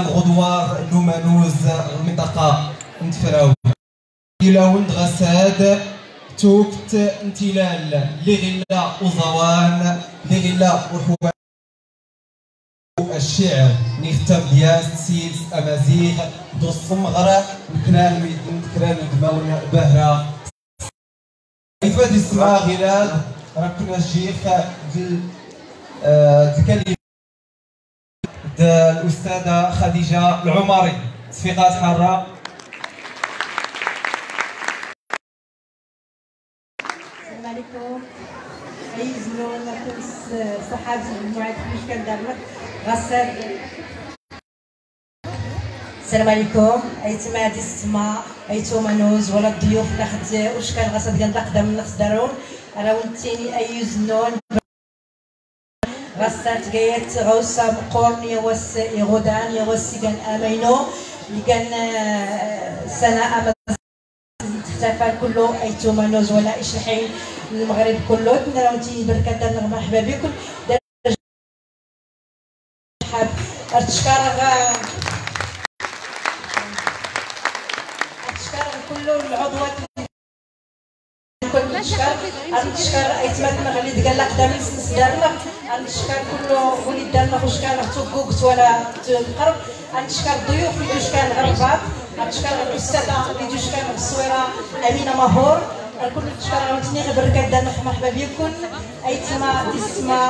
غدوار لومانوز المنطقة نتفراو. إلى وند غساد توكت انتلال. لغلا وزوان لغلا وحوان الشعر نختم دياس سيس أمازيغ. دوس مغرى كنان ميدن كنان دماون بهرة إفاد اسمها غلال راكنا الشيخ دل تكلم. الأستاذة خديجة العمري تصفيقات حارة. السلام عليكم. عيزلو نفس صحابي مجموعة مش كان دارنا غسل السلام عليكم. ايتما هادي السما ايتو منوز ولا الضيوف ناخد واش كان غسل ديال القدم الناس دارون راه ونتيني ايوز نون غسل تقيت غوسا مقورن يوس يغودان يوس كان آمينو كان سنة أمازيغ احتفل كله أيتو منوز ولا إيش الحين المغرب كله. تنراو أنتي بركة مرحبا بكم حاب ارتشكار ارتشكار كله العضوات كل نشكر نشكر ايتمات مغلي قال لك دام نسنس دارنا. نشكر كله وليد دارنا واش كان ولا تقرب نشكر الضيوف اللي دوش كان غربات نشكر الأستاذة اللي دوش كان الصويرة أمينة مهور الكل نشكر عاوتاني بركة دارنا مرحبا بكم. ايتما تسمى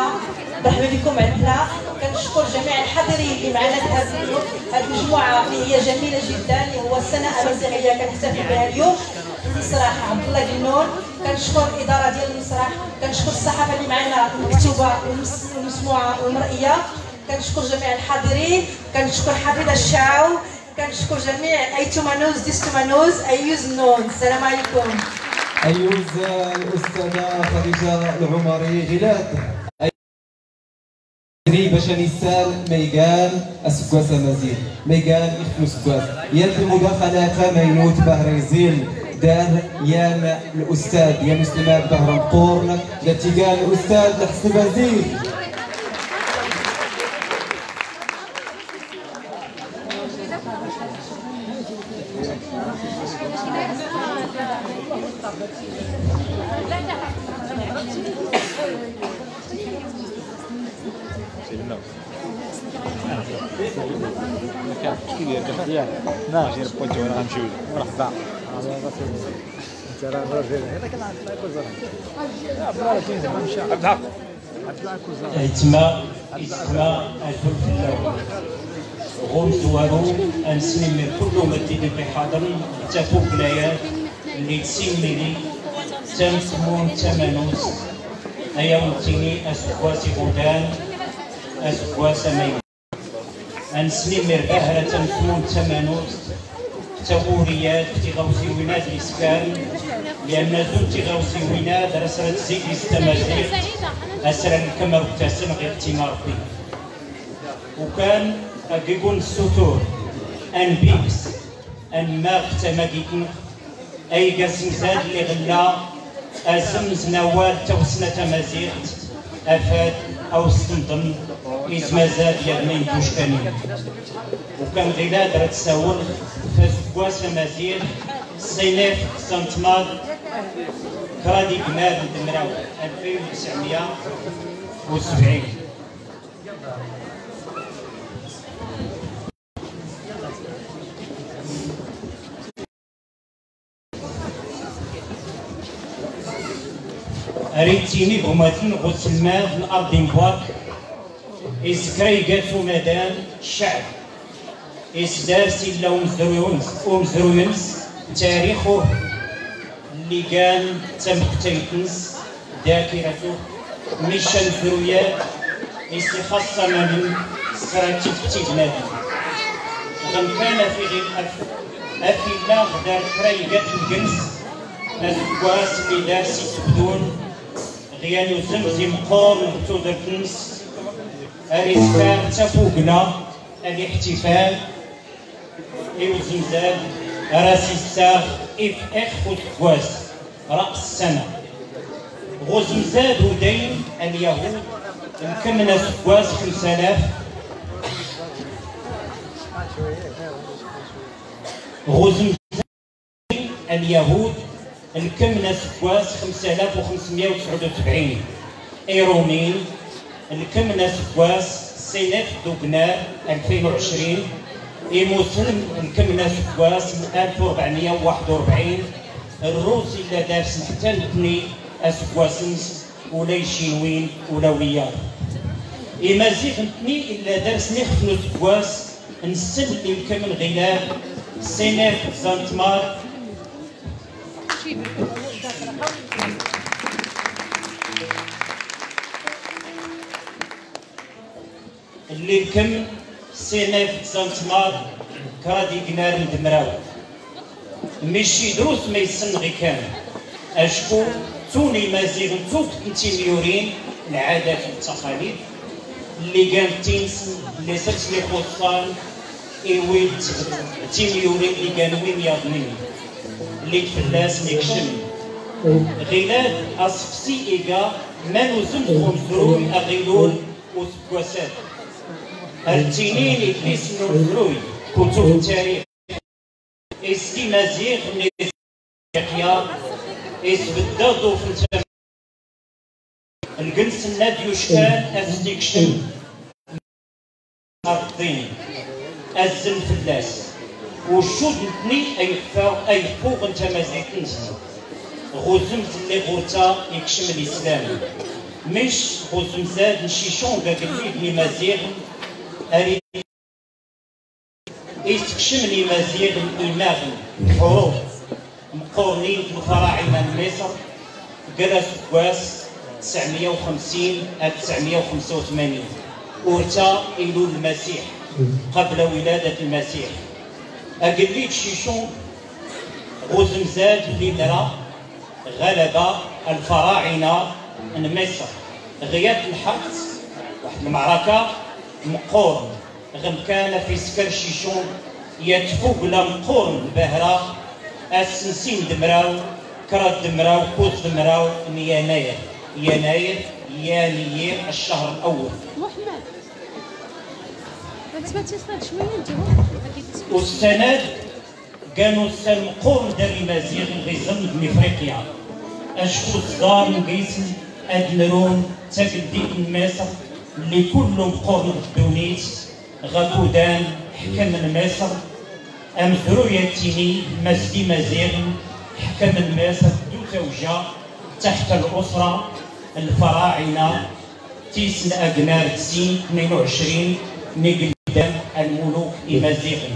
مرحبا بكم عندنا. كنشكر جميع الحاضرين اللي معنا في هذه المجموعه اللي هي جميلة جدا اللي هو السنة امازيغيه كنحتفل بها اليوم. المسرح عبد الله جنون كنشكر الاداره ديال المسرح كنشكر الصحافة اللي معنا المكتوبه والمسموعه والمرئيه كنشكر جميع الحاضرين كنشكر حفيظه الشعو كنشكر جميع ايتومانوز ديستومانوز أيوز نون. السلام عليكم. أيوز الأستاذة خديجة العمري غلاد ري باش نيسان ميغان اسكواس مزيد ميغان يخلو سكواس يد المداخلات مينوت بهريزيل دار يام الأستاذ يا مسلمات بهرم قورن لتيقان الأستاذ حسن بازيل انت راه راجل هذا كان عند الكوزر عبد زعما مشى عبد الحق عبد الله كوزر تما اسما الفلك الأول غول زوارو انسمي كل مدي دي حاضرين تافو بلايات اللي تسيميني تم سمون تمانوس ايا ونتيني اسكواسي غودان اسكواس ميمون انسمي مرباهرة تمسمون تمانوس تغوريات تغوصي وناد الاسكان لأن زول تغوصي وناد رسرت زيد التمازيغ اسرى الكما وتاسم غير تيما ربي وكان أقيقون السطور. أن بيكس أن ماغ تماقيتن أي قاسم زاد اللي غلا. ازم زنوال توسنة تمازيغ. أفاد أو استنضم اسم زاد يا ما يدوش كامل وكان غلاد راه تساول فاسكواس مزير سينيف سنتمار. كرادي كمال دمراو 2970 أريتيني بوماتن غسلمان الأرض مباك إسكري قاتو مدان الشعب إسدار سيلا ومزرويونس ومزرويونس تاريخه اللي كان تمقتيتنس ذاكرته مشان زرويات إسي خاصة من سراتيف تيجنادي غم كان في غير أف أفي لا غدار كرايقات الجنس أزكواس اللي دار سي تبدون غيان يزمزم قور تودرتنس الإسلام تفوقنا الاحتفال إوزنزال راسي الساغ إف إخ وتكواس رأس السنة غزمزاد ودين اليهود مكمنا سكواس خمسة آلاف. غزم اليهود الكمنة سكواس 5579 ايرومين الكمنة سكواس سينات دوبنار 2020 أي مسلم الكمنة سكواس 1441 الروسي لا دارس حتى نتني اسكواسنس ولا يشينوين ولا ويار اي مازيغ نتني إلا دارس نخفنو سكواس نسل الكمن غلاب سينات زانتمار. اللي كم سنة في سنتمار كرادي قنار ندمراو. ماشي دروس ما يسن غي كان أشكو توني مازيغ توك إنتي ميورين العادات والتقاليد اللي كان تينسن اللي سرت لي خصان ايويل تيميورين اللي كانوا وين ياضنين. اللي تفلاس نكشم غيلاد أسفسي إيجا ما نزل خمسروي أغيلون وسكواسات التنين إبليس نوزروي كتب التاريخ. إسكي مزيغ نيزيقيا إسبدا ضوف انت الجنس الناد يشكال أفستيكشن الطين الزن فلاس وشود نتني أيفاو أيفوق انت مزيغ انت غزمت اللي غوتا يكشم الاسلام مش غزمزاد نشيشون داك اللي بني مزيغ اريد يستكشم لي مزيغ الإمام حروف مقورنين في الفراعنة مصر. جلس كواس 950 985 ورتا إلو المسيح قبل ولادة المسيح. أقليت شيشون غزمزاد نرى غلب الفراعنة من مصر. غياب الحق واحد المعركة مقورن غم كان في سكر شيشون يتفوق لا مقورن البهرة السنسين دمراو كرات دمراو كوز دمراو يناير يناير يانير الشهر الأول. محمد والسند كانوا السلمقور داري مزيغ الغزم من إفريقيا. أشكو صدار نقيسن ادنرون تاكديك مصر اللي كلهم قرن الدونيت غاكودان حكم من مصر. امزرو يتيني مسدي مزيغ حكم من مصر دو زوجة تحت الأسرة الفراعنة تيسن أقنار تسين 22 نقدم الملوك إمازيغي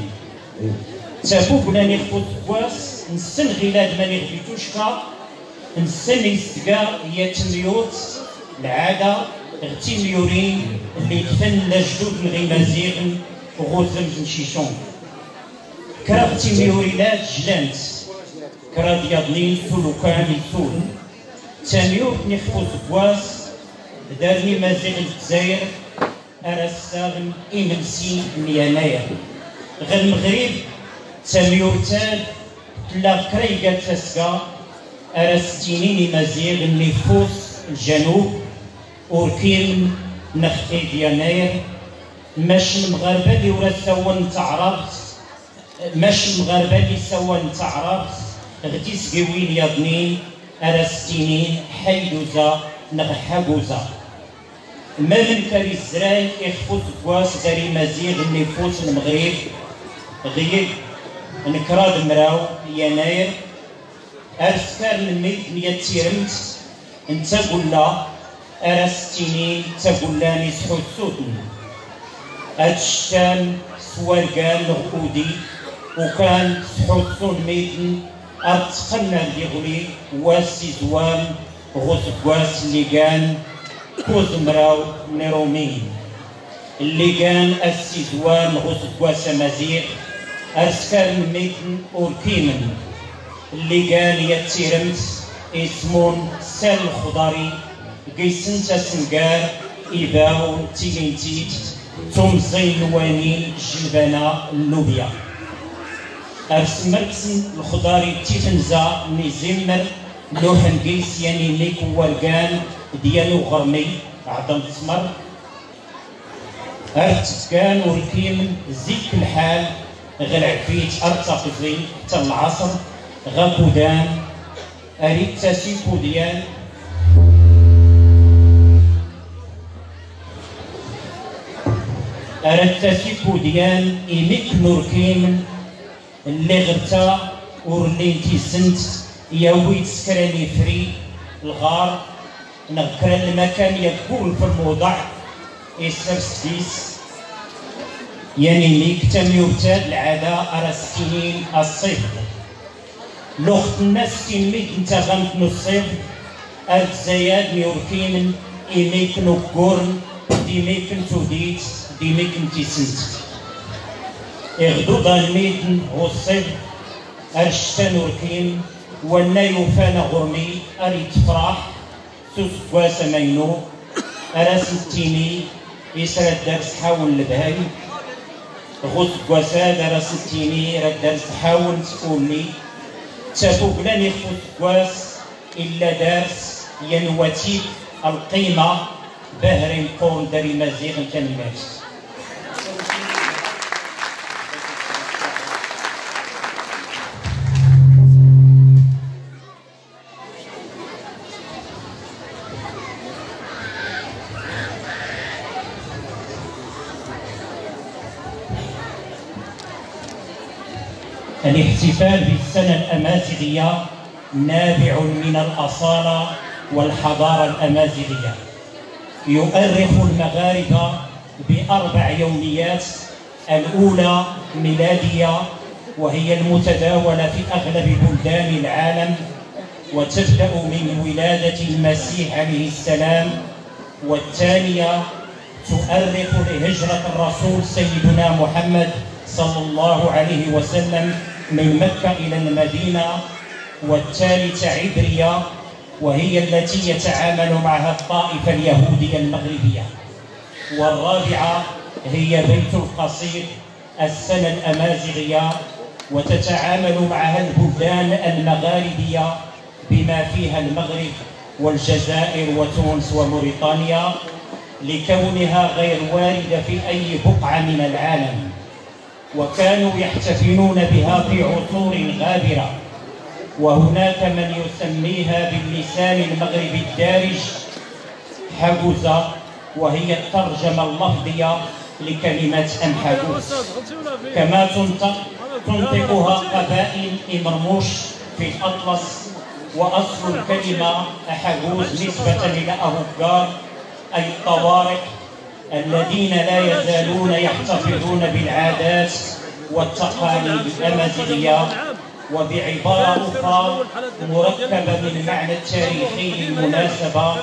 تابوك ناني خفوت كواس نسن غلاد ماني غفيتوشكا نسن يستقا هي تميوت العادة غتي ميورين اللي تفن لجدود الغيمازيغ وغوزم نشيشون كرا غتي ميورينات جلانت. كرا دياضنين سلوكان يسول تاميوت نخفوت كواس دارني مازيغ الجزائر أرساغن إمنسي يناير غير المغرب تميوتان تلا كريقة تسقى أرستينيني مزيغ النفوس الجنوب. أوركيم نختي ديانير ماش المغاربة اللي ورا سوان تعربت ماش المغاربة اللي سوان تعربت غدي سقوين يضنين أرستينين حيدوزا نغحابوزا ما من كاري الزراي يخفوت كواس داري مزيغ النفوس المغرب غير نكراد مراو يناير. أرسكار الميت مية تيرمت انت قلا أرستيني تقولاني سحوسوتن أتشتان سوالقان الغودي وكان سحوسون ميتن أتقنا اللي واسي زوان غوث كواس اللي كان كوز مراو نيرومين اللي كان السيزوان غوث كواس مزيغ أسكر ميتن أوركيمن. اللي قال يتيرمت إسمون سال الخضري قيسن تسنقار إباو تيلينتيت تومزين نواني جلبانا اللوبيا أرسمركسن الخضاري تيتنزا نزمر لوحن قيس يعني ليك ورقان ديالو غرمي عظم تسمر أرت كان وركيم زيك الحال غير عفيت أرتقزي حتى العصر غاكودان أريد تاسيكو ديال أردت تاسيكو ديال إيميك نوركيم اللي غرتا ورلينتي سنت. ياويت سكراني فري الغار. نذكر المكان يكون في الموضع. إسرسديس يعني ميك تم يبتاد العادة أرى السنين الصيف. لوخت الناس تيميك انت غمت نصيف أرد زياد ميوركيمن إيميك نكورن ديميك توديت ديميك تيسنت إغدو ضالميدن غصيف أرشتان وركيم وانا يوفانا غرمي أري تفرح تسكواس مينو أراس التيني يسرى الدرس حاول البهاي. غوت كواساد أراس التيني راه الدرس حاول تقولي تافو بلا نخفو كواس إلا دارس ينواتي القيمة بهرين قول داري مزيغ الكلمات الاحتفال بالسنة الأمازيغية نابع من الأصالة والحضارة الأمازيغية. يؤرخ المغاربة بأربع يوميات. الأولى ميلادية وهي المتداولة في أغلب بلدان العالم وتبدأ من ولادة المسيح عليه السلام. والثانية تؤرخ لهجرة الرسول سيدنا محمد صلى الله عليه وسلم. من مكة إلى المدينة والثالثة عبرية وهي التي يتعامل معها الطائفة اليهودية المغربية. والرابعة هي بيت القصيد السنة الأمازيغية وتتعامل معها البلدان المغاربية بما فيها المغرب والجزائر وتونس وموريتانيا لكونها غير واردة في أي بقعة من العالم. وكانوا يحتفلون بها في عصور غابرة. وهناك من يسميها باللسان المغربي الدارج حجوزة وهي الترجمة اللفظية لكلمة أنحجوز. كما تنطق تنطقها قبائل إمرموش في الأطلس وأصل الكلمة أحجوز نسبة إلى أهوغار أي الطوارئ الذين لا يزالون يحتفظون بالعادات والتقاليد الأمازيغية وبعبارة أخرى مركبة من المعنى التاريخي للمناسبة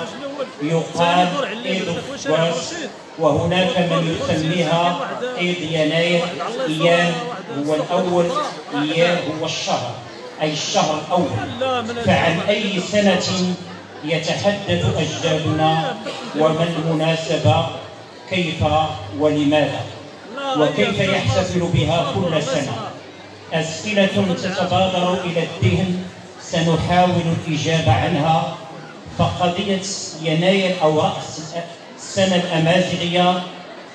يقال عيد الكواس وهناك من يسميها عيد يناير إيان هو الأول إيان هو الشهر أي الشهر الأول. فعن أي سنة يتحدث أجدادنا وما المناسبة؟ كيف ولماذا؟ وكيف يحتفل بها كل سنة؟ أسئلة تتبادر إلى الذهن سنحاول الإجابة عنها. فقضية يناير أو رأس السنة الأمازيغية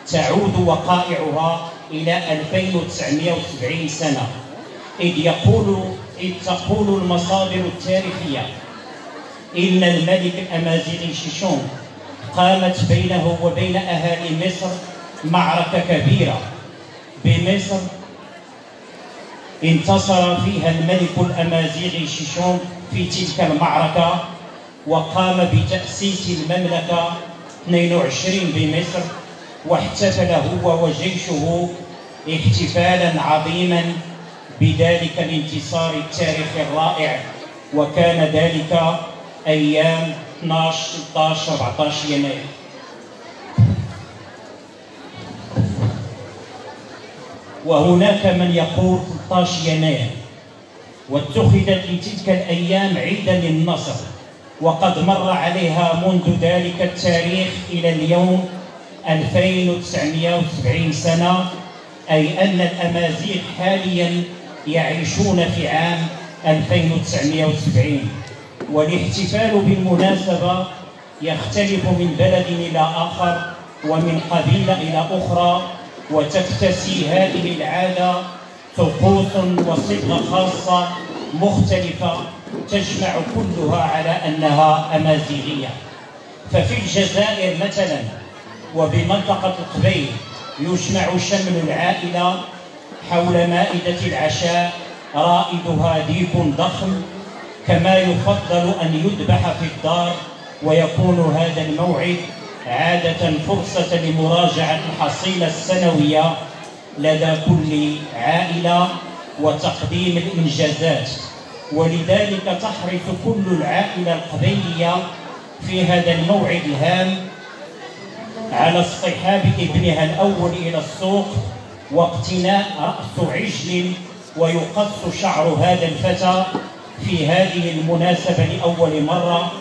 تعود وقائعها إلى 2970 سنة. إذ يقول إذ تقول المصادر التاريخية إن الملك الأمازيغي شيشون قامت بينه وبين أهالي مصر معركة كبيرة. بمصر انتصر فيها الملك الأمازيغي شيشون في تلك المعركة وقام بتأسيس المملكة 22 بمصر واحتفل هو وجيشه احتفالا عظيما بذلك الانتصار التاريخي الرائع. وكان ذلك أيام 12 13 14 يناير وهناك من يقول 13 يناير واتخذت لتلك الأيام عيدا للنصر وقد مر عليها منذ ذلك التاريخ إلى اليوم 2970 سنه اي ان الامازيغ حاليا يعيشون في عام 2970 والاحتفال بالمناسبة يختلف من بلد إلى آخر ومن قبيلة إلى أخرى وتكتسي هذه العادة طقوس وصبغة خاصة مختلفة تجمع كلها على أنها أمازيغية. ففي الجزائر مثلا وبمنطقة القبيل يجمع شمل العائلة حول مائدة العشاء رائدها ديك ضخم كما يفضل أن يذبح في الدار ويكون هذا الموعد عادة فرصة لمراجعة الحصيلة السنوية لدى كل عائلة وتقديم الإنجازات. ولذلك تحرص كل العائلة القبيلية في هذا الموعد الهام على اصطحاب ابنها الأول إلى السوق واقتناء رأس عجل ويقص شعر هذا الفتى في هذه المناسبة لأول مرة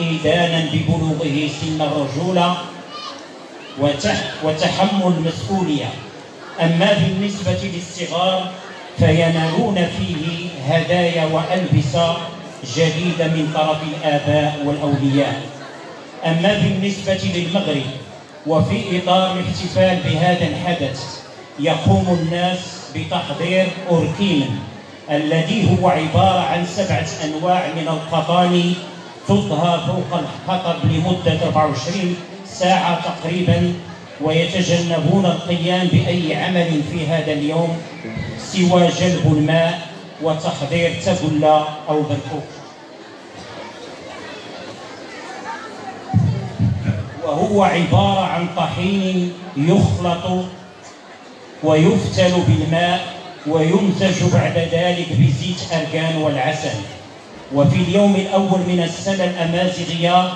إيدانا ببلوغه سن الرجولة وتحمل المسؤولية أما بالنسبة للصغار فينالون فيه هدايا وألبسة جديدة من طرف الآباء والأولياء. أما بالنسبة للمغرب وفي إطار الاحتفال بهذا الحدث يقوم الناس بتحضير أوركين الذي هو عبارة عن سبعة أنواع من القطان تطهى فوق الحطب لمدة 24 ساعة تقريبا ويتجنبون القيام بأي عمل في هذا اليوم سوى جلب الماء وتحضير تبلة أو بركوك وهو عبارة عن طحين يخلط ويفتل بالماء وينتج بعد ذلك بزيت أرجان والعسل. وفي اليوم الأول من السنة الأمازيغية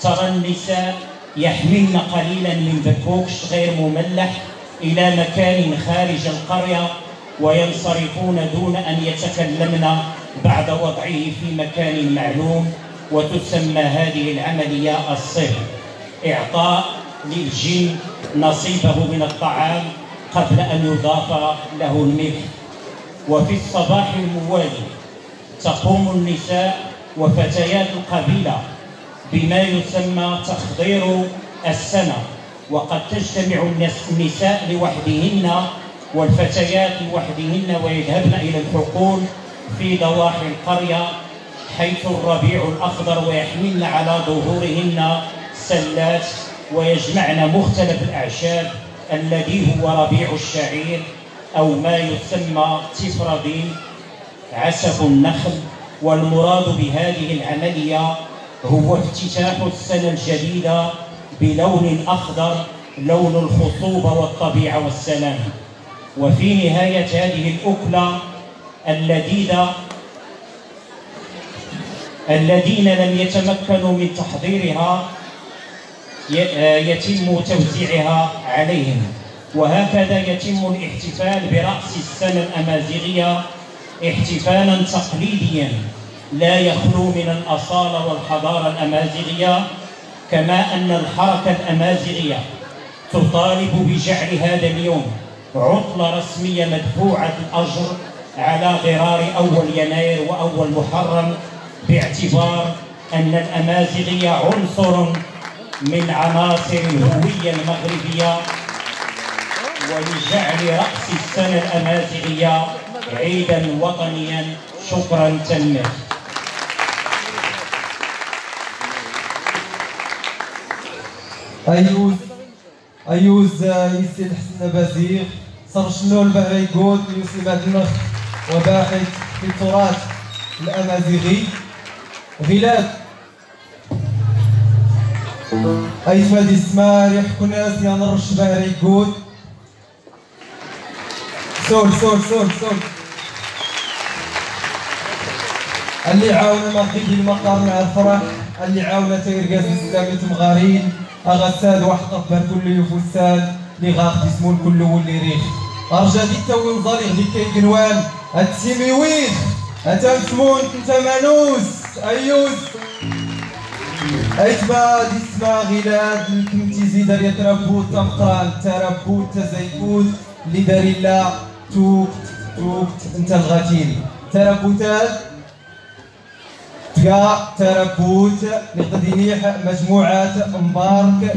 ترى النساء يحملن قليلا من بكوكش غير مملح إلى مكان خارج القرية وينصرفون دون أن يتكلمن بعد وضعه في مكان معلوم وتسمى هذه العملية الصهر إعطاء للجن نصيبه من الطعام قبل أن يضاف له الملح. وفي الصباح الموالي تقوم النساء وفتيات القبيلة بما يسمى تخضير السنة. وقد تجتمع النساء لوحدهن والفتيات لوحدهن ويذهبن إلى الحقول في ضواحي القرية حيث الربيع الأخضر ويحملن على ظهورهن سلات ويجمعن مختلف الأعشاب الذي هو ربيع الشعير أو ما يسمى تفردين عسف النخل. والمراد بهذه العملية هو افتتاح السنة الجديدة بلون أخضر لون الخصوبة والطبيعة والسلام. وفي نهاية هذه الأكلة اللذيذة الذين لم يتمكنوا من تحضيرها يتم توزيعها عليهم. وهكذا يتم الاحتفال برأس السنة الأمازيغية احتفالا تقليديا لا يخلو من الأصالة والحضارة الأمازيغية كما أن الحركة الأمازيغية تطالب بجعل هذا اليوم عطلة رسمية مدفوعة الأجر على غرار أول يناير وأول محرم باعتبار أن الأمازيغية عنصر من عناصر الهوية المغربية ولجعل رأس السنة الأمازيغية عيدا وطنيا. شكرا تنمية. أيوز أيوز يسي الحسن بزيغ صر شنو البهري يقول يسلم النخ وباحث في التراث الأمازيغي. غلاب أي فادي السمار يحكو ناس يا نرش بهري يقول. سول سول سول سول. اللي عاون ما في المقام مع الفرح اللي عاون تيرقاز السلامي تمغارين أغساد واحد طبر كل يفوسان اللي غاق اسمو الكل واللي ريخ أرجع دي توي وظالي غدي كيقنوان التسيمي ويخ. أتمسمون انت مانوس. أيوز دي اسما غلاد كنتي زيدار يتربوت تمقران تربوت تزيكوت لا توكت توكت أنت الغتيل تربوتات تقا تربوت لقدينيح مجموعات مبارك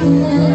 Música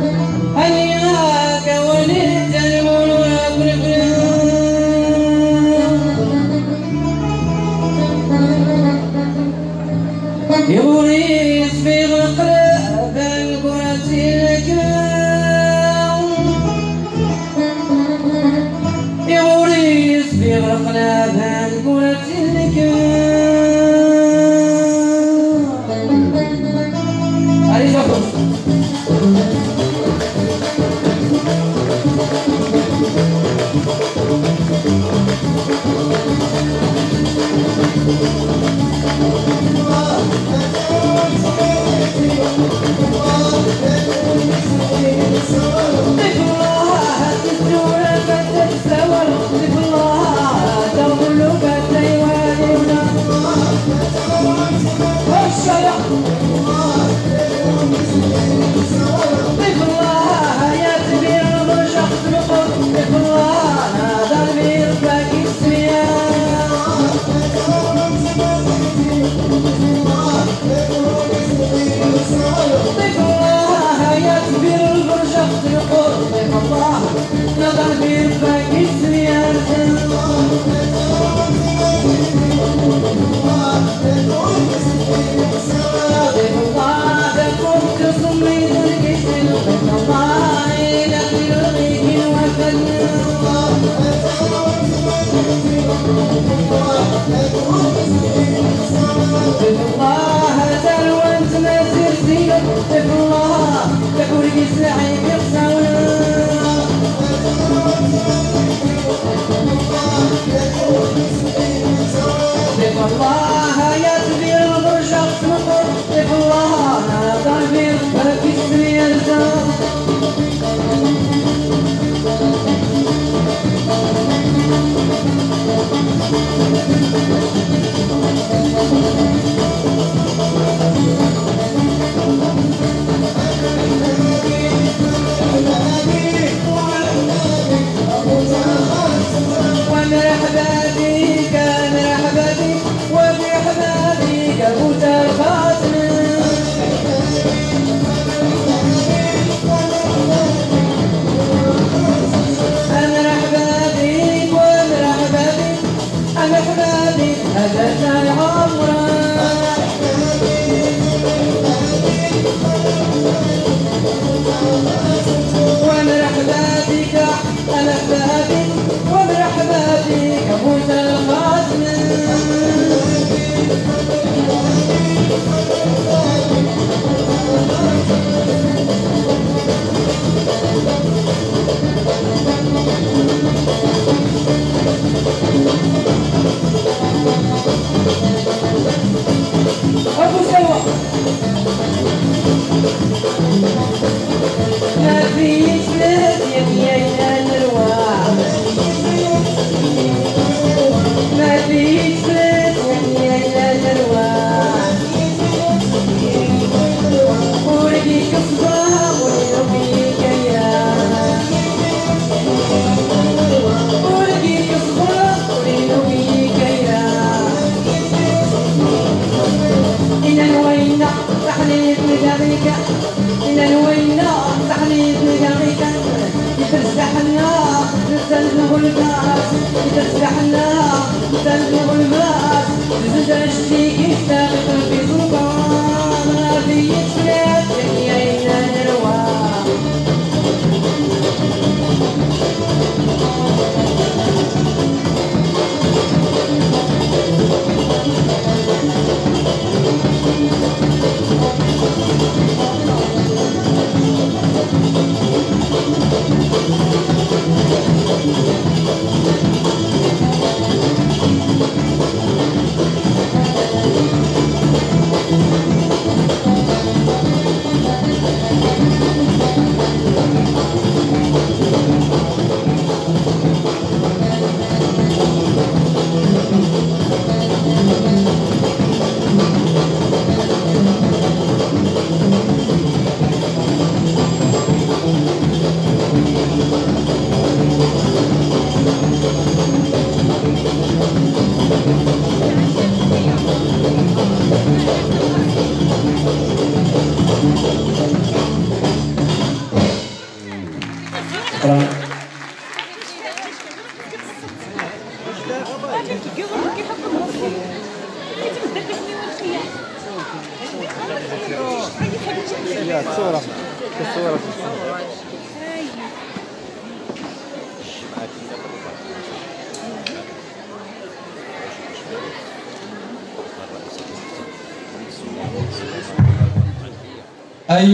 الناس تفتح لها تنبغ الماس تزدر الشيء كتاب في سلطان ما في يتفلح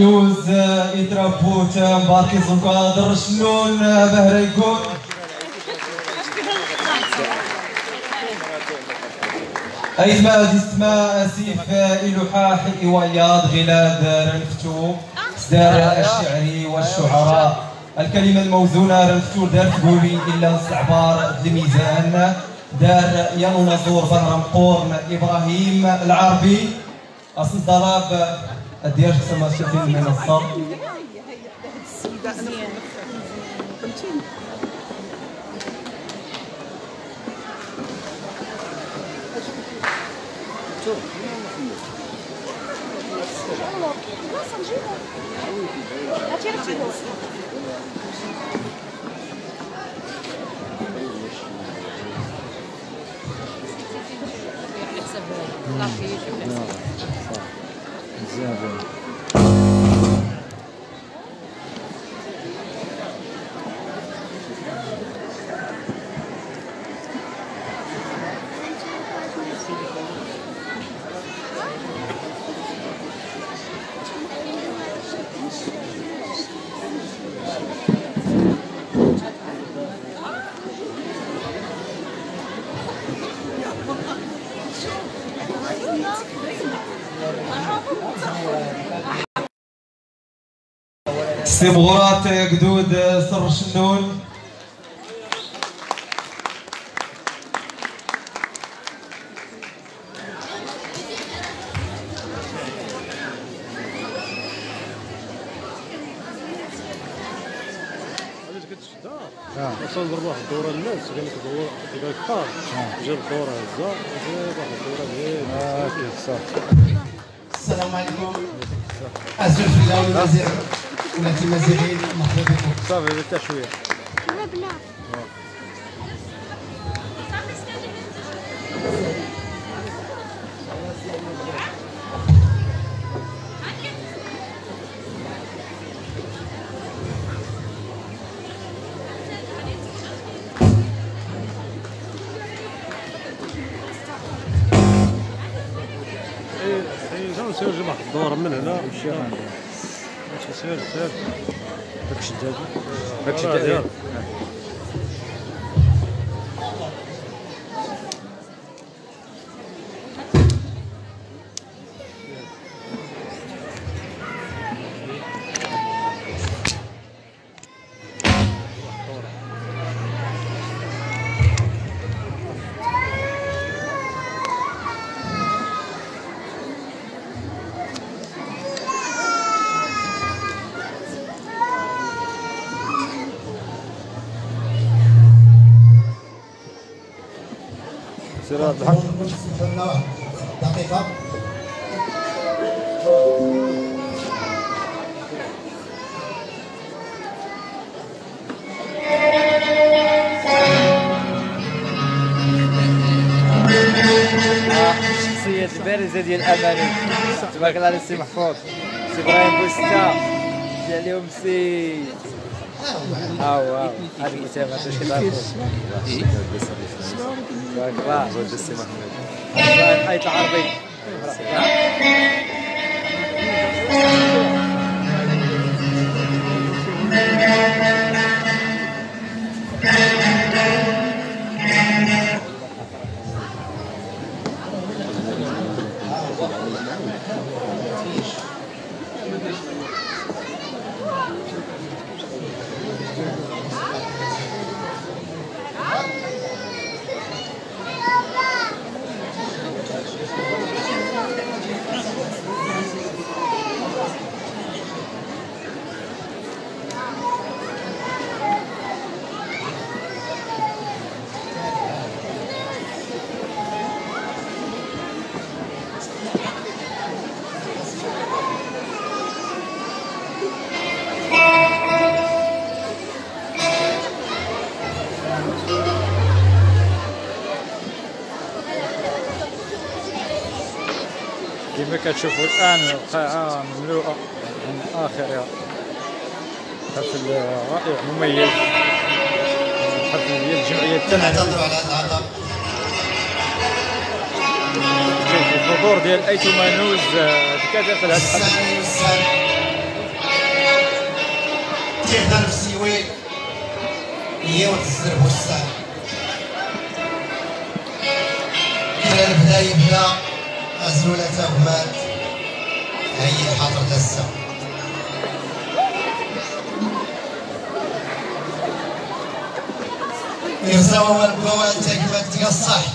أيوز إدرابوت مباركي زنقا درشنون بهريكم أيد ما ديستما أسيف إلوحاح إوياض غلاد رنفتو سدار الشعري والشعراء. الكلمة الموزونة رنفتو دار تقولي إلا استعبار الميزان. دار يانو نزور بهرم قورن إبراهيم العربي. أصل ضراب الدياج سما شافين من 你是这样子。استبغرات قدود سر الشنون وصل الناس قال لك قال جاب هزا جاب واحد صح السلام. عليكم ولاتي المزيغين مرحبا بكم صافي حتى شوية لا من هنا. ماشي سير سير داك الشداد دقيقة الشخصيات البارزه ديال اماني تبارك الله على السي محفوظ. سي إبراهيم بوستا. جا عليهم سي ها هو. هذا الكتاب هذا شي تعرفوا تبارك الله السي محمد الحيط العربي كما كتشوفوا الان القاعة مملوءه من اخرها حفل رائع مميز. حفل الجمعية العطاء كاين الحضور ديال ايتما نوز بكذا في هذا الحفل في السيويل هي وتزرب والسن كان البدا يبدا أزولة غمات يرزاو والبوات تكبت تقصحت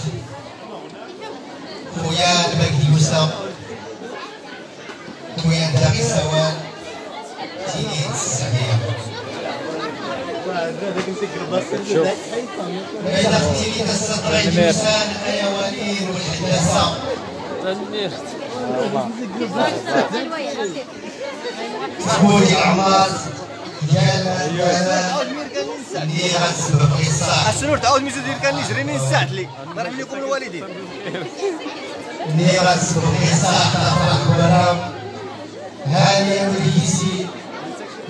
خويا المجد يوسف خويا داغي سوال تيني السعية شوف طريق يوسان أيا وليد السنور تعاود ميزو ديال كان يجري من الساعة لي؟ يرحم لكم الوالدين. غتسبب غصاح تفرح برام هاني وليسي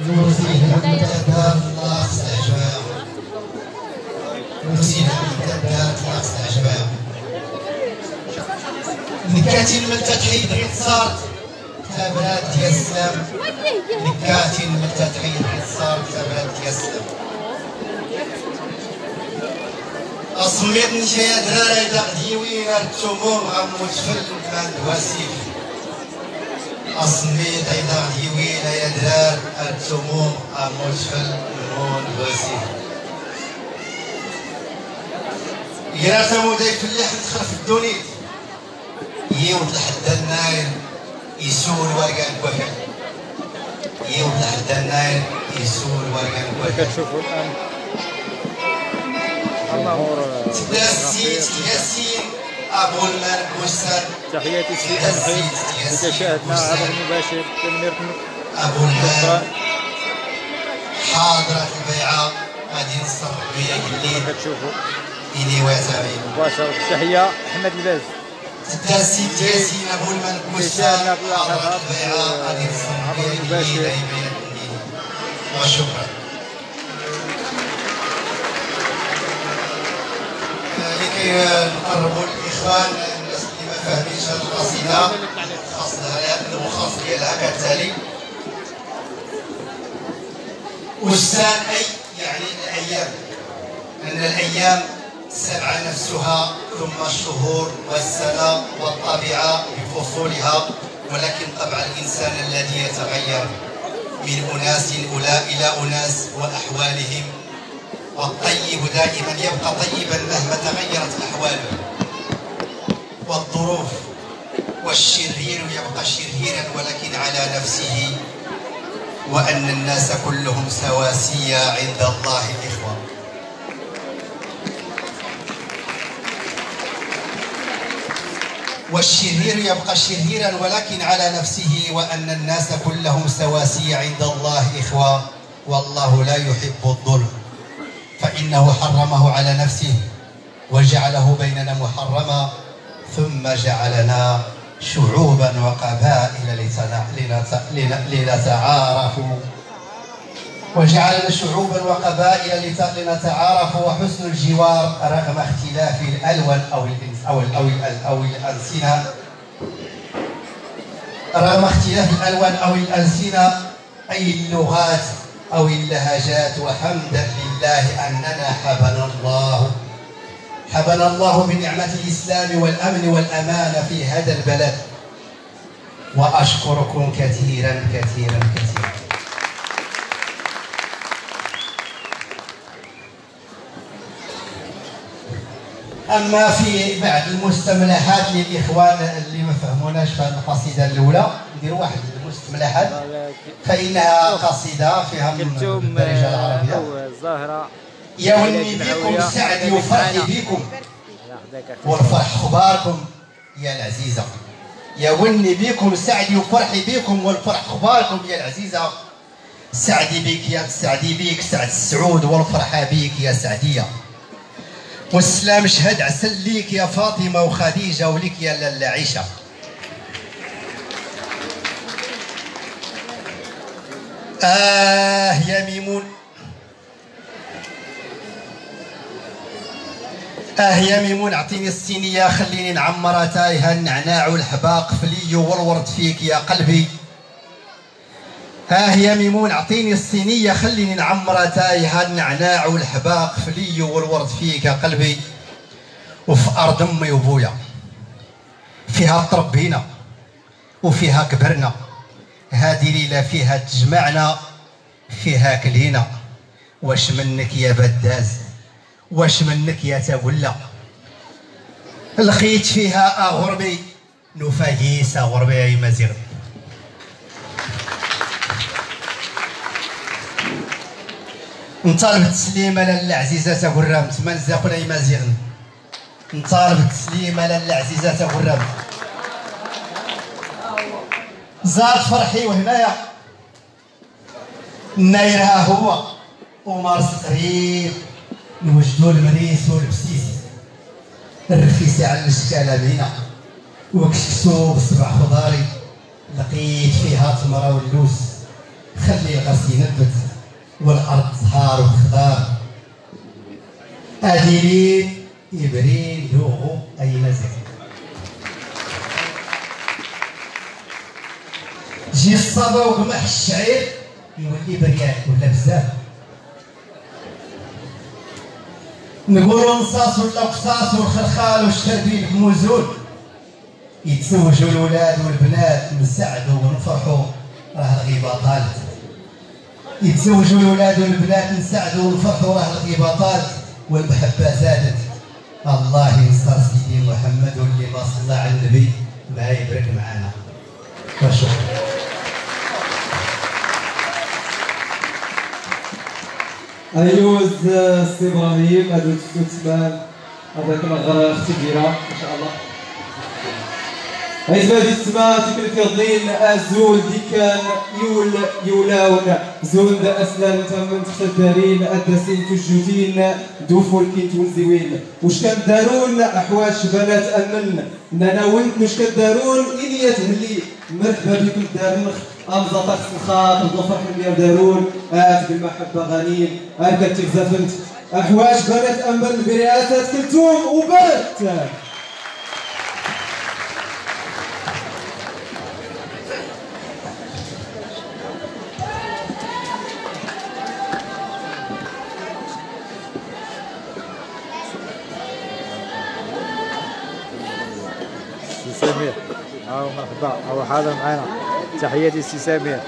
نوزيه المتدار الله استعجبها نوزيه المتدار الله استعجبها نكاتي الملتة تحيد غير صارت تابرات ديال السلام نكاتي الملتة تحيد غير صارت تابرات ديال السلام أصميت نجي يا دراري دغدي وين التموم غموت في المكان واسيف أصميت أي وين يا درار التموم غموت في المون واسيف يا ثمود في اللحم دخل في الدونيت يوم لحد النايل يسول ورقان كوكل يوم لحد النايل يسول كتشوفوا الآن. تداسيت ياسين أبو المال بوسان تحياتي السيد المحيط اللي تشاهدنا عبر المباشر تنمير أبو المال حاضرة البيعة غادي نصر بيا الليل. كتشوفوا إلي واتامين مباشرة التحية محمد الباز. تداسيت ياسين أبو المال بوسان حاضرة البيعة غادي نصر بيا وشكرا. نقربوا الاخوان الناس اللي ما فاهمينش هذه القصيده خاص لها الملخص ديالها كالتالي وسان أي يعني الأيام أن الأيام سبعه نفسها ثم الشهور والسنة والطبيعة بفصولها ولكن طبع الإنسان الذي يتغير من أناس أولى إلى أناس وأحوالهم والطيب دائما يبقى طيبا مهما تغيرت أحواله. والظروف والشرير يبقى شريرا ولكن على نفسه. وأن الناس كلهم سواسية عند الله الاخوه والشرير يبقى شريرا ولكن على نفسه. وأن الناس كلهم سواسية عند الله إخوة. والله لا يحب الظلم. فإنه حرمه على نفسه وجعله بيننا محرما ثم جعلنا شعوبا وقبائل لنتعارفوا. وجعلنا شعوبا وقبائل لنتعارف وحسن الجوار رغم اختلاف الألوان أو الإنس أو أو أو الألسنة. رغم اختلاف الألوان أو الألسنة أي اللغات أو اللهجات وحمدا لله أننا حبنا الله. حبنا الله بنعمه الإسلام والأمن والأمان في هذا البلد. وأشكركم كثيرا كثيرا كثيرا. أما في بعض المستملحات للإخوان اللي ما فهموناش في هذه القصيدة الأولى ندير واحد. المستملحات فإنها قصيدة فيها من العربية. أو الزاهره يا وني بكم سعدي وفرحي بكم. والفرح اخباركم يا العزيزة. يا وني بكم سعدي وفرحي بكم والفرح اخباركم يا العزيزة. سعدي بك يا سعدي بك سعد السعود والفرحه بك يا سعدية. والسلام شهد عسل ليك يا فاطمة وخديجة ولك يا لاله عيشه آه يا ميمون. آه يا ميمون أعطيني الصينية خليني نعمرها تايها النعناع والحباق فليو والورد فيك يا قلبي. ها يا ميمون أعطيني الصينية خليني نعمرها تايها النعناع والحباق فليو والورد فيك يا قلبي. وفي أرض أمي وبويا فيها تربينا وفيها كبرنا. هذه ليلة فيها تجمعنا فيها كلينا. واش منك يا بداز؟ واش منك يا تولى لقيت فيها أغربي نفايس أغربي أي مزيغ نطالب التسليم على العزيزة غرام تمنزق ولا يمازيغن نطالب التسليم على العزيزة غرام زاد فرحي وهنايا الناير ها هو ومارس قريب نوجدو المريس والبسيس الرخيسي على الإشكال بينا. وكشكسو بسبع خضاري لقيت فيها تمرة واللوس خلي الغرس ينبت والأرض زهار وخضار. اديرين ابرين لوغو اي مزيد جي الصبا وقمح الشعير يولي بريان ولا بزاف. نقولوا نصاص ولا قصاص والخلخال والشربين بموزون. يتزوجوا الولاد والبنات نسعدوا ونفرحوا راه الغيبة طالت. يتزوجوا الولاد والبنات نسعدوا ونفرحوا راه الغيبة طالت. والمحبة زادت. الله ينصر سيدي محمد واللي ما صلى على النبي ما يبرك معانا وشكرا أيوز سي إبراهيم هادو التسمان هذاك الغرا أختي كبيرة ما شاء الله. عيد هذه السماء تكلف يضلين ازول ديكان يول يولاون زون دا اسلان تمن تخدارين ادسين تجوتين دوفو الكيت والزوين وش كان دارون؟ أحواش بنات أمن. نانا وانت مش كدارون إلي تهلي مرحبا بكم دارنخ طقس الخاط الضفر حمير دارون. آت بالمحبة غنيم. آت زفنت. أحواش بنات أمن برئاسة كلثوم وبات مرحبا هو حاضر معنا. تحياتي سي سمير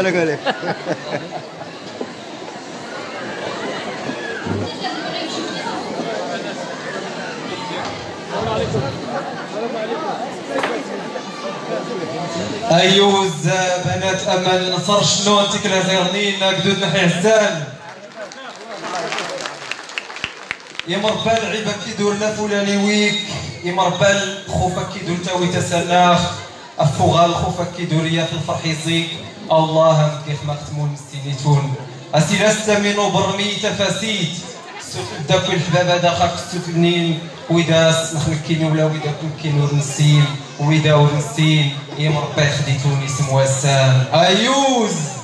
لك أيوز بنات أمل نصر شنو أنت كلا زيرنين قدود نحي عزال يمربال عيبك كيدور لا فلاني ويك يمربال خوفك كيدور تاوي تسناخ أفوغال خوفك كيدور يا في الفرح يزيك. الله كيف ما ختمون مستينيتون أسيلا استمنوا برمي تفاسيت داك الحباب هذا خاك ستوتنين ويداس نخلكيني ولا ويدا كنكين ورنسين ويدا ورنسين يا مربي خديتوني سمواسان أيوز!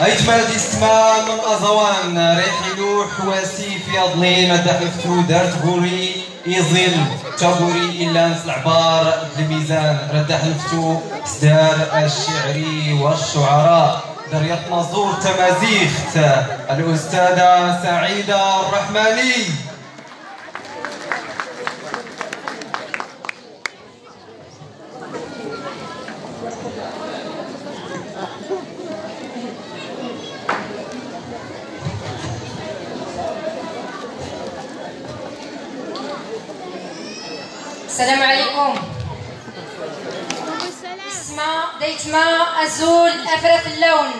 مالدي سما من أزوان ريحي لوح واسي في أضلين دحفتو دارت بوري يظل تابوري إلا نس العبار الميزان ردح نفتو سدار الشعري والشعراء. درية نزور تمازيخت الأستاذة سعيدة الرحماني. السلام عليكم. اسما ديتما أزول افرف اللون.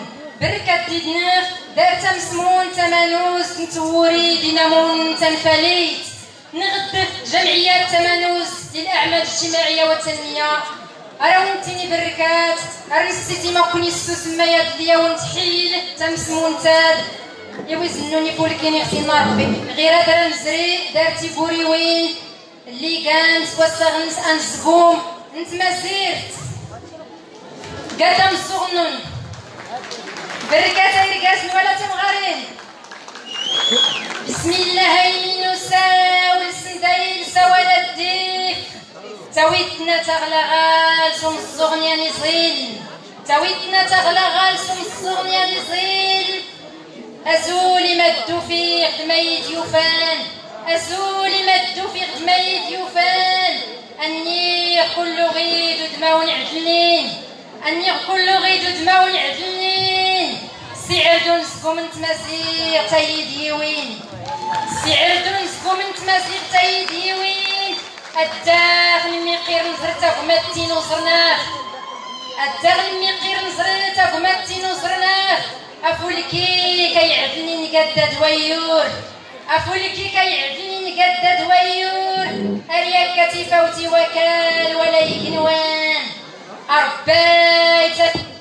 بركة ديدنف دارت مسمون تمانوس نتوري دينامون تنفليت. نغدف جمعيات تمانوس للأعمال الاجتماعية والتنمية. اراونتيني بركات ارنستيتي ما كوني السوس مايا دليا ونتحيل. تمسمون تاد. يوي زنوني فولكيني أختي ربي غير هذا نزري دارتي بوري وين اللي كان سوسغنس انزقوم انت ما سيرت قدم صغنن بركات ايرقاس ولا تمغارين بسم الله يمين ساول سندايل سوال الديف تويتنا تغلى غال سم الصغنيا نزيل تويتنا تغلى غال سم الصغنيا نزيل أزولي مدو في ميت يوفان أزولي مدو في ميت يوفان أني كل غيد دماون عدلين أني كل غيد دماون عدلين سعد نسكو من تماسير تايد يوين. سعد نسكو من تماسير تايد يوين. الداخل ميقير نزرتا قمتي نصرناه الداخل ميقير نزرتا قمتي نصرناه أفولكي كيعدني نقدد ويور. أفولكي كيعدني نقدد ويور أرياك تفوتي وكال ولا يكنوان أربايت صورة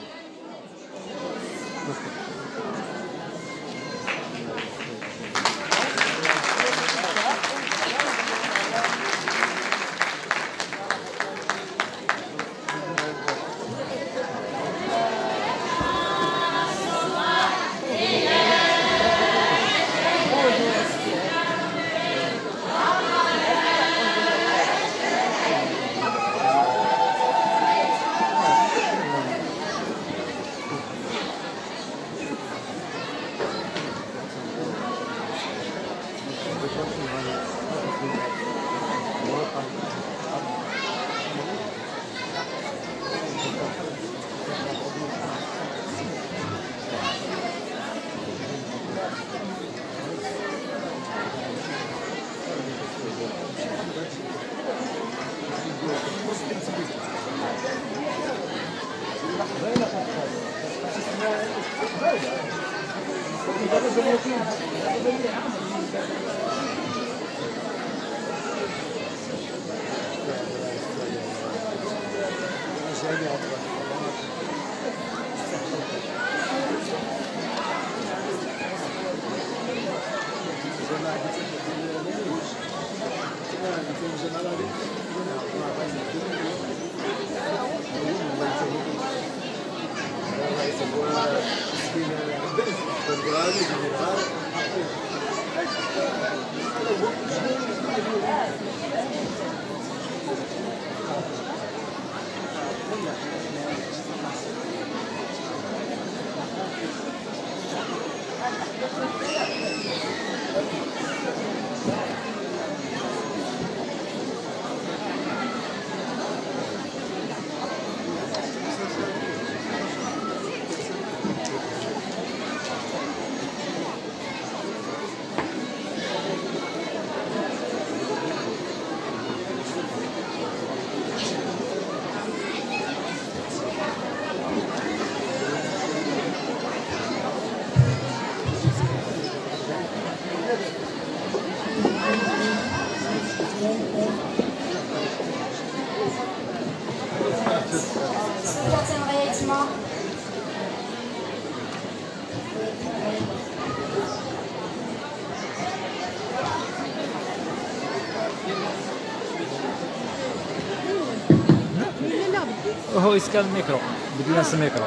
وهو يسكن الميكرو بدل ناس الميكرو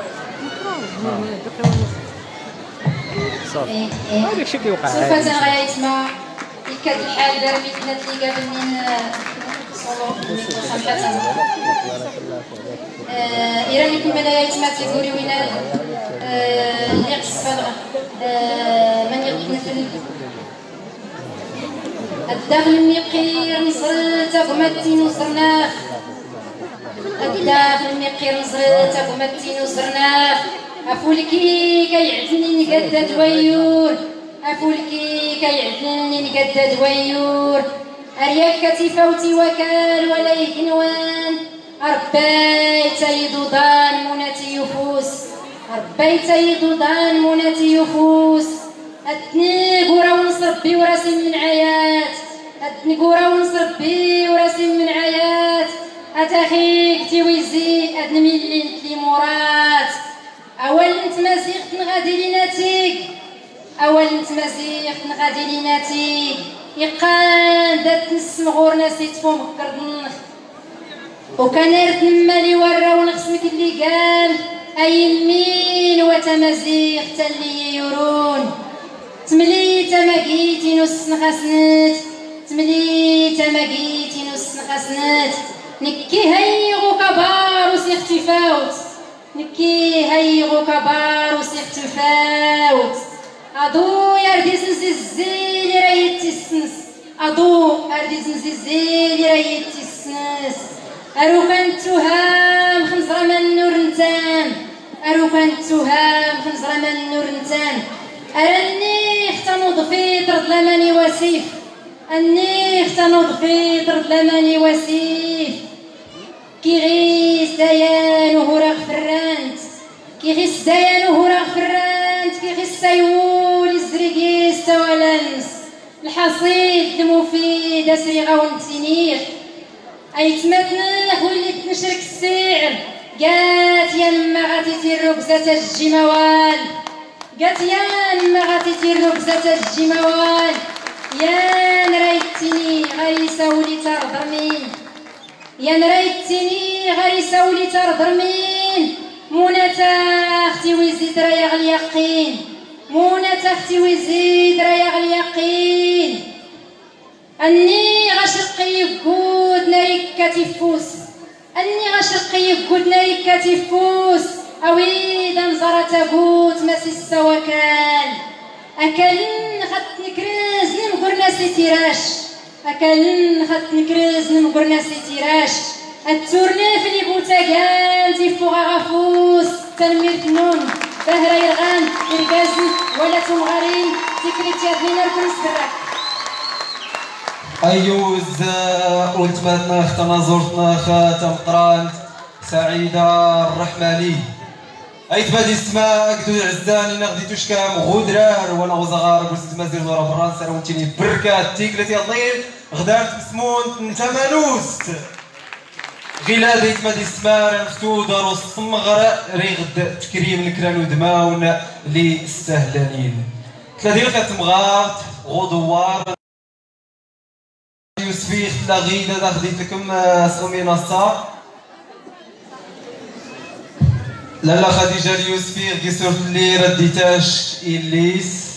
صافي هذاك الشيء كيوقع صورة عادي. غيتما يكاد الحال دار مثل اللي قبل من صورة صراحة إيران يكون بلا يتما تيقولي وين اللي قصفل من يقتل الداخل المقير نصر تقمتي نصرناه الداخل المقير نصر تقمتي نصرناه أفولكي كيعدني نقدد ويور أفولكي كيعدني نقدد ويور أرياك كتفوتي وكال وليك نوان. ربيت يدودان مناتي يفوس. ربيت يدودان مناتي يفوس. أتني قورا ونصربي وراسي من عيات. أتني قورا ونصربي وراسي من عيات. أتاخيك تيويزي أدنمي اللي نتلي مرات. أول انت مزيغت غادي لناتيك أول انت مزيغت غادي لناتيك يقان دات نسم غور ناسي تفوم كردنخ. وكان رد مالي ورا ونخصمك اللي قال أي مين وتمزيغ تلي يورون تملي تماقيتي نص نخسنت تملي تماقيتي نص نخسنت نكي هيغو كبار وسيخ تفاوت نكي هيغو كبار وسيخ تفاوت أضو يردي سنسي الزيل رايتي السنس. أضو أردي سنسي الزيل رايتي السنس. أرو كان تهام خنزرة من نور أرو كان تهام خنزرة من نور نتام أرني اختنوض في طرد لماني وسيف. أني اختنوض في لماني وسيف كي غيس ديان وهو فرانت كي غيس ديان وهو فرانت كي غيس سيول الزريقيس توالنس الحصيد المفيد أسري غون تنيخ أي تمتنخ واللي تنشرك السعر قات يا لما غادي تير ركزة الجموال قات يا لما غادي تير ركزة الجموال يا نريتني غريسة ولي ترضر مين يا نريتني غريسة ولي ترضر مين منى تاختي ويزيد راه اليقين منى تاختي ويزيد راه اليقين أني غشقي يقود ناري كتفوس. أني غشقي يقود ناري كتفوس. أويدا نزرة تقوت ماسي السواكان أكلن خط نكرز نمقر ناسي تيراش أكلن خط نكرز نمقر ناسي تيراش التورنيف اللي بوتاقان تيفوغا غفوس تنمير فنون بهرا يرغان إرقازن ولا تمغارين. تكريتيات من الكنس براك أيوز ولتماتنا اختنا زورتنا خاتم قرانت سعيدة الرحماني. أيت بادي السماء اكدو العزان أنا غديتو شكام غدرار وأنا غزغار قلت مازير ورا بران سراوتيني بركات تيكلتي الليل غدارت بسمون انت مانوست غيلا ديت مادي السماء نفتو دارو الصمغر. ريغد تكريم الكران ودماون لي استهلانين ثلاثين كتمغارت غدوار. يوسفي خلا غيدا دا خديت لكم سومي نصا لألا خديجة اليوسفي غدي صورت لي رديتاش إليس.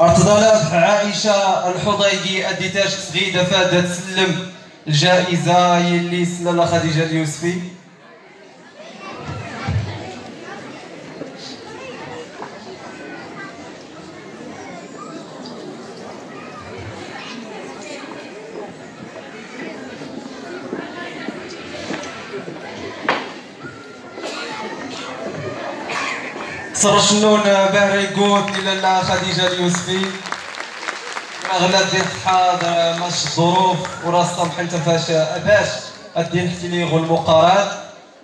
أرتضالات عائشة الحضيقي أديتاش صغيدة فادة تسلم الجائزة يليس لألا خديجة اليوسفي. صرشنون باهري قوت إلى خديجة اليوسفي. أغلى الدين حاضر ماش الظروف وراس طمح انت فاش باش الدين حتي لي المقارات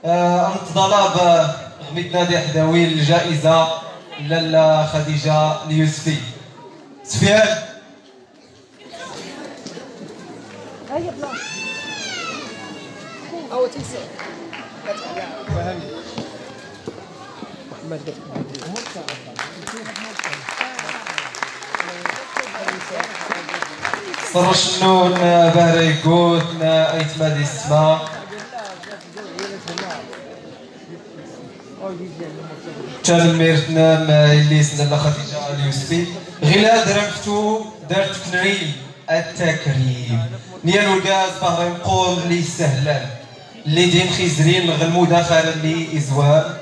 أنت طلب غميت نادي حداوي الجائزة لالا خديجة اليوسفي. سفيان. هيا بلا أو تنسى صرشنون بهري قوت أيت مادي السما تلميرتنا اللي سنة خديجة اليوسفي غلا درمتو دارت كنريم التكريم. نيال الغاز باغي نقول لي سهلان اللي دين خيزرين غنمو داخل اللي ازواء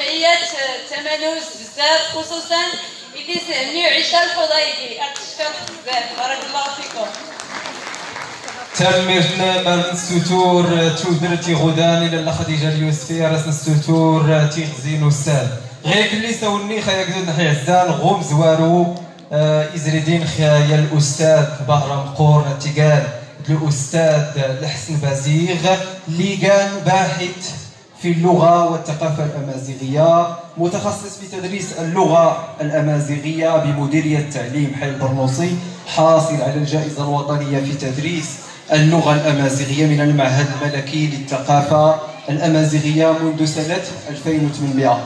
جمعية تمانوس بزاف خصوصا اللي سهمني وعيشة الحضيقي أتشكر بزاف بارك الله فيكم تلميذنا من الستور تودرتي غدان إلى خديجه اليوسفي راس الستور تيخزين وسال غير اللي سوني خيا قدود نحي عزان غوم زوارو ازريدين خيا الاستاذ بهرام قور تيقال الاستاذ الحسن بازيغ اللي كان باحث في اللغة والثقافة الأمازيغية متخصص في تدريس اللغة الأمازيغية بمديرية التعليم حي البرنوصي حاصل على الجائزة الوطنية في تدريس اللغة الأمازيغية من المعهد الملكي للثقافة الأمازيغية منذ سنة 2008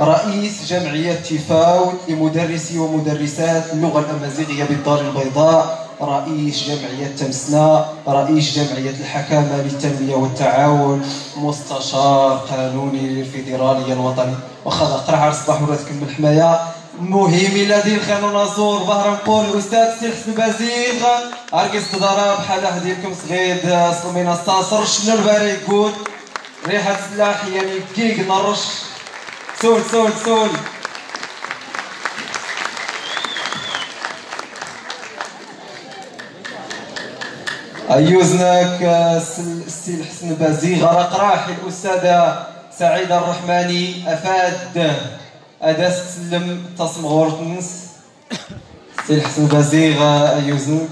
رئيس جمعية تيفاو لمدرسي ومدرسات اللغة الأمازيغية بالدار البيضاء رئيس جمعية تمسنا رئيس جمعية الحكامة للتنمية والتعاون مستشار قانوني للفيدرالية الوطني. وخذ قرع على الصباح ولا تكمل حماية مهم الذي خلونا نزور ظهر نقول الأستاذ سي حسن بازيغ أرقص تضرب بحال واحد ديالكم صغيد صلمينا ستاصر شنو الباري يقول. ريحة السلاح يعني كيك نرش. سول سول سول. أيوزناك السي الحسن بازيغ رقراح الأستاذة سعيدة الرحماني. أفاد. أداس تسلم تصم غورتنس. السي الحسن بازيغ أيوزنك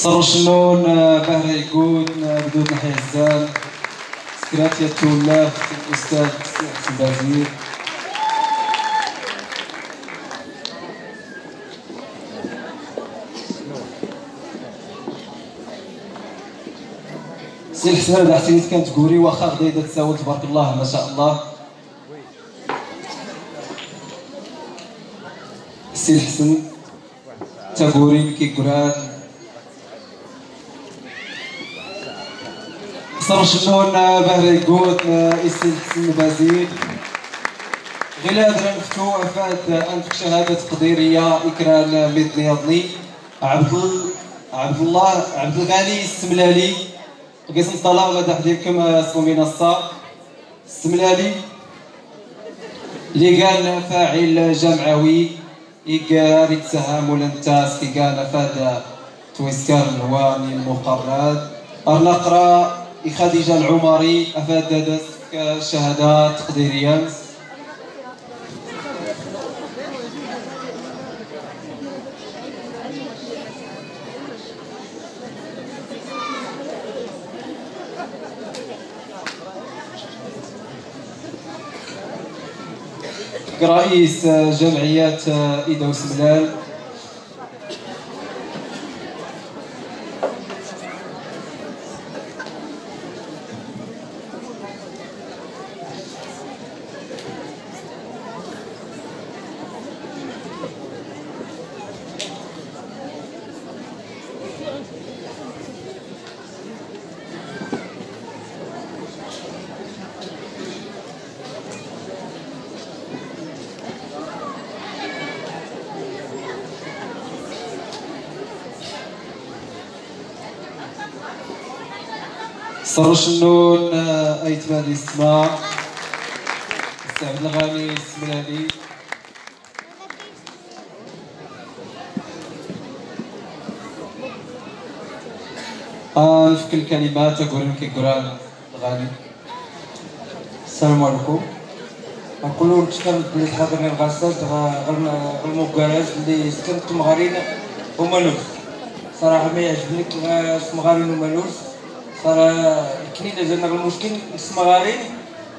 صرو شنون بهر يقود بدون نحي الزام سكرات يا تولاف الاستاذ حسن بازير سي الحسن هذا حسيت كانت تقولي واخا غدا تساوي تبارك الله ما شاء الله سي الحسن تقولي كيقران شنون بهري قوت اسم حسن بازيد غير هذا نفتو أفاد انفك شهادة تقديرية إكرام ميدني يضني عبد. عبد الله عبد الغني السملالي. قسم الصلاة غدا حديكم سومينا الصا السملالي. اللي قال فاعل جمعوي. إيكار يتساهم ولا نتاس كي قال فاد تويسكار الهواني المقرد النقرة خديجة العمري أفاد شهادات تقديرية. رئيس جمعيات إيدا وسملال صرو شنون ايتمان الاستماع سعد الغني السملالي نفك الكلمات أقول لك قران الغني السلام عليكم نقولوا نشكر بلي حاضرين الغاسات المقاراز اللي سكنت مغارين ومالوس صراحة ما يعجبني مغارين ومالوس كنينة زعما المشكل اسم مغارين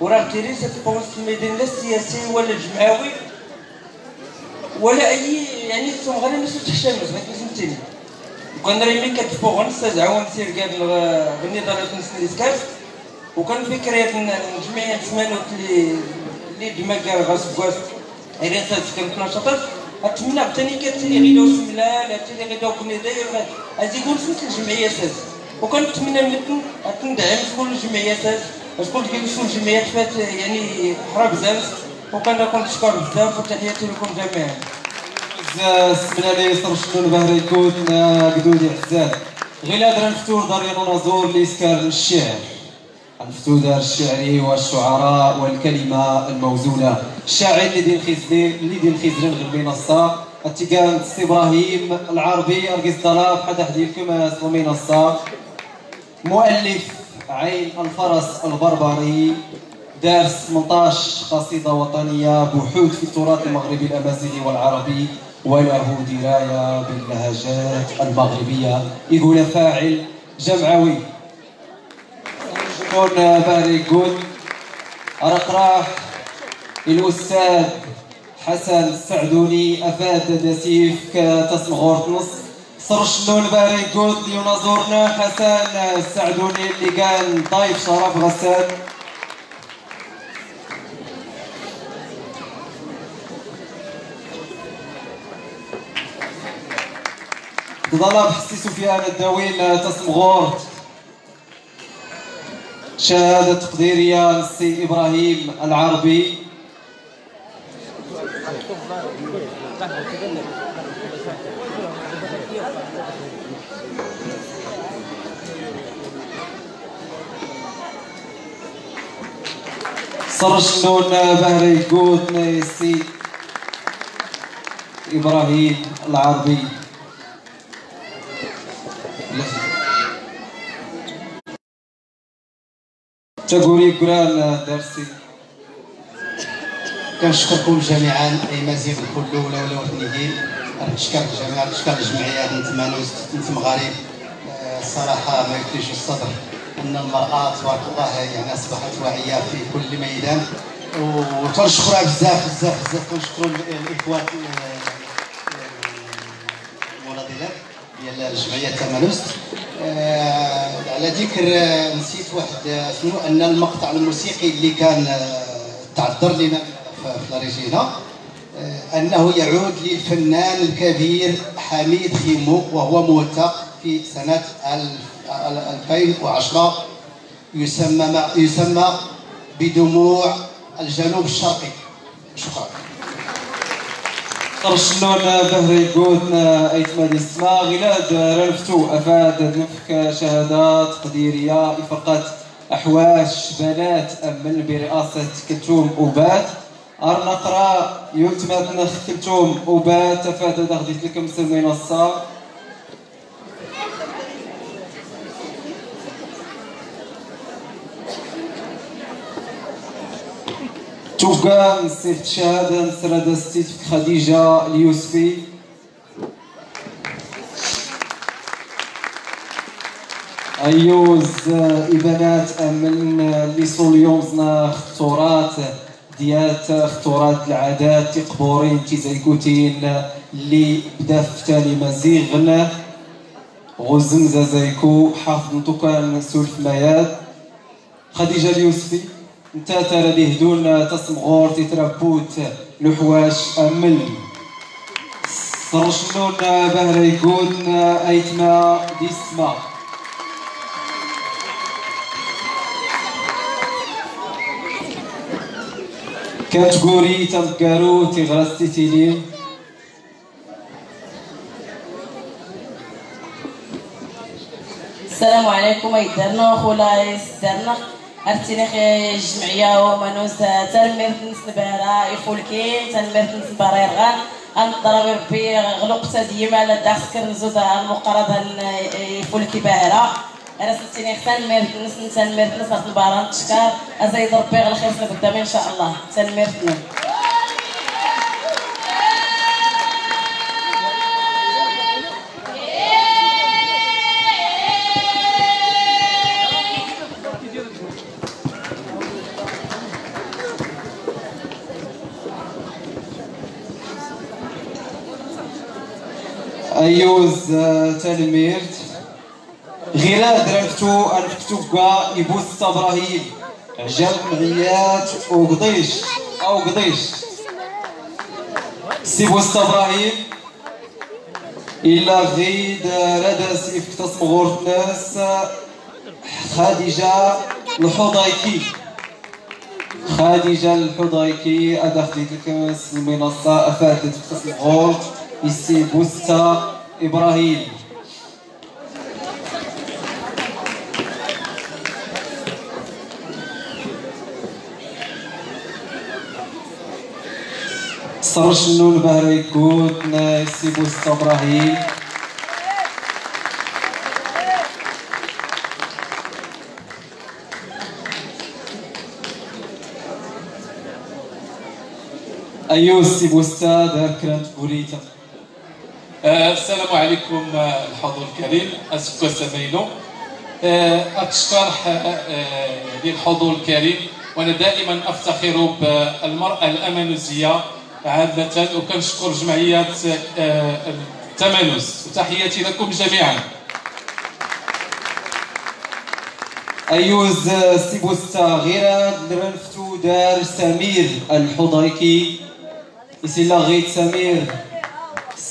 وراه تيري ستبونس الميدان لا السياسي ولا الجمعوي ولا أي يعني مغارين ما تحشمش ما فهمتيني وكان ريمي كتفوغ نستاذ عوان سير قال بالنضالات نسكاس وكان فكرة نجمع سمانوت اللي اللي ديما كان غاس بواس ساس كانت نشاطات اتمنى عاوتاني كتسيري غيدا وسملال تسيري غيدا وكنا داير هادي سنت الجمعية ساس وكنتمنى منكم تندعم شكون الجمعيات شكون كاين شكون الجمعيات فات يعني حرا بزاف وكنكون نشكر بزاف وتحياتي لكم جميعا. السمنالي صرف شنون بهري كود قدودي حزان غير هذا نفتو دار نزور اللي سكر الشعر. نفتو دار الشعري والشعراء والكلمة الموزونة. الشاعر اللي دين خزلي اللي دين خزلين غير الصا التيكان إبراهيم العربي أرقص طلاب حتى حديثكم سلمين الصا مؤلف عين الفرس البربري دارس 18 قصيدة وطنية بحوث في التراث المغربي الأمازيغي والعربي وله دراية باللهجات المغربية. يقول فاعل جمعوي. شكون باري يقول رقراح الأستاذ حسن السعدوني أفاد دسيف كتصمغور نص صرشنون باري قود ينظرنا حسن السعدوني اللي كان ضيف شرف غسان. ضرب حسي سفيان الدوين تصمغور شهادة تقديرية للسي إبراهيم العربي. صرشنون بهري قوت نيسي إبراهيم العربي تقولي قران درسي كنشكركم جميعا اي مزيغ كله ولا ولا وثنيين نشكر الجميع نشكر الجمعيات من تمانوس من مغارب الصراحه ما يكفيش الصدر أن المرأة تبارك الله يعني أصبحت واعية في كل ميدان. وكنشكرها بزاف بزاف بزاف كنشكر الاخوات المناضلات ديال جمعية تمانوست آه، على ذكر آه، نسيت واحد آه، شنو أن المقطع الموسيقي اللي كان تعذر لنا في لاريجينا أنه يعود للفنان الكبير حميد خيمو وهو موثق في سنة 1000 الفيل وعشرة يسمى يسمى بدموع الجنوب الشرقي. شكرا. ترشلون بهري قوتنا ايتماد السما غلاد رنفتو أفاد نفك شهادات تقديريه افقات أحواش بنات أمن برئاسة كلثوم وبات ارنقرا يلتمت نخ كلثوم وبات أفاد غديت لكم سمينا الصار. توقع نسيت شهادة نسرد ستيت خديجة اليوسفي. أيوز إبنات من لي سوليونزنا خطورات ديات خطورات العادات تقبورين تيزايكوتين اللي بدا في تالي مزيغن. غزم زازايكو حافظ نتوكا سولف مياد خديجة اليوسفي. لي هدون تصمغور تتربوت لحواش أمل. صرشنون بهريكون ايتما ديسما. كانت قوري تمكارو تغرستي تيلي. السلام عليكم أيدرنا خولايس درنا. ارتيني خي الجمعيه ومنوس تنمير نسبارا يفولكي تنمير نسبارا يرغان الضرب ربي غلق ديما على داخل نزود المقرض يفولكي باهرة أنا ستيني تنمير نس تنمير نس الباران تشكار أزايد ربي الخير قدامي إن شاء الله. تنمير نس ايوز تلميرت غيراد رفتو رفتو كا يبوس إبراهيم عجب معيات وقضيش أو قضيش سي بوس إبراهيم إلا غيد ردا سيف تصمغور الناس خديجة الحضيكي خديجة الحضيكي أدخلت لكم المنصة أفادت تصمغور يسي بوستا إبراهيم. صرش النون بهري كوت نايسي بوستا إبراهيم أيوه سي بوستا دار كرانت بوليتا السلام عليكم آه، الحضور الكريم. أسكو سمينو آه، الشرح للحضور الكريم وأنا دائما أفتخر بالمرأة الأمانوزية عادة وكنشكر جمعية آه، التمانوس وتحياتي لكم جميعا. أيوز سي بوستا غير درنفتو دار سمير الحضيكي يسي لا غيت سمير.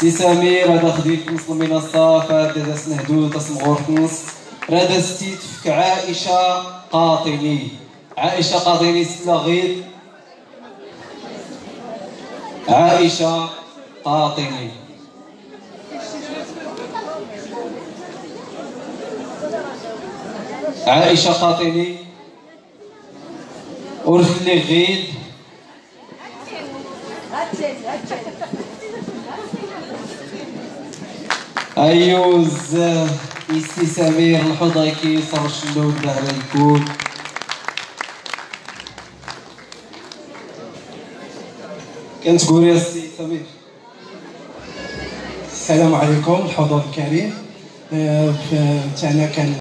سي سمير هذا خديت نص المنصة فهذا سنهدو تصمغور نص هذا ستيت فك عائشة قاطني عائشة قاطني ستلا غيت عائشة قاطني عائشة قاطني ورجلي غيد أيوز إيسي سمير الحضيكي صرش اللود ظهر الكون كانت تقول يا سي سمير؟ السلام عليكم الحضور الكريم. تاعنا كان